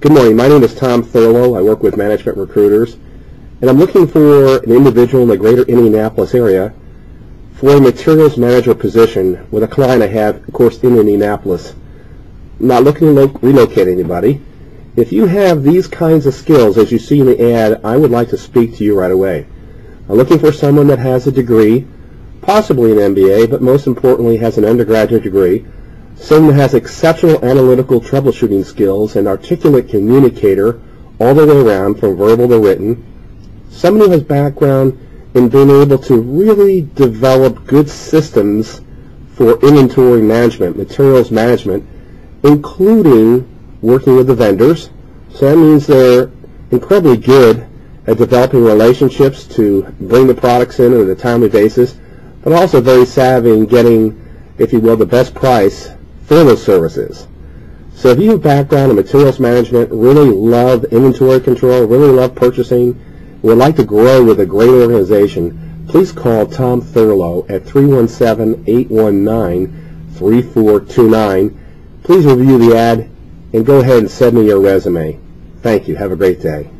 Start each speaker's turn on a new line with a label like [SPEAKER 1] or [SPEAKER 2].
[SPEAKER 1] Good morning. My name is Tom Thurlow. I work with Management Recruiters, and I'm looking for an individual in the greater Indianapolis area for a materials manager position with a client I have, of course, in Indianapolis. I'm not looking to relocate anybody. If you have these kinds of skills, as you see in the ad, I would like to speak to you right away. I'm looking for someone that has a degree, possibly an MBA, but most importantly has an undergraduate degree, someone has exceptional analytical troubleshooting skills and articulate communicator all the way around from verbal to written, someone who has background in being able to really develop good systems for inventory management, materials management, including working with the vendors. So that means they're incredibly good at developing relationships to bring the products in on a timely basis, but also very savvy in getting, if you will, the best price those services. So if you have background in materials management, really love inventory control, really love purchasing, would like to grow with a great organization, please call Tom Thurlow at 317-819-3429. Please review the ad and go ahead and send me your resume. Thank you. Have a great day.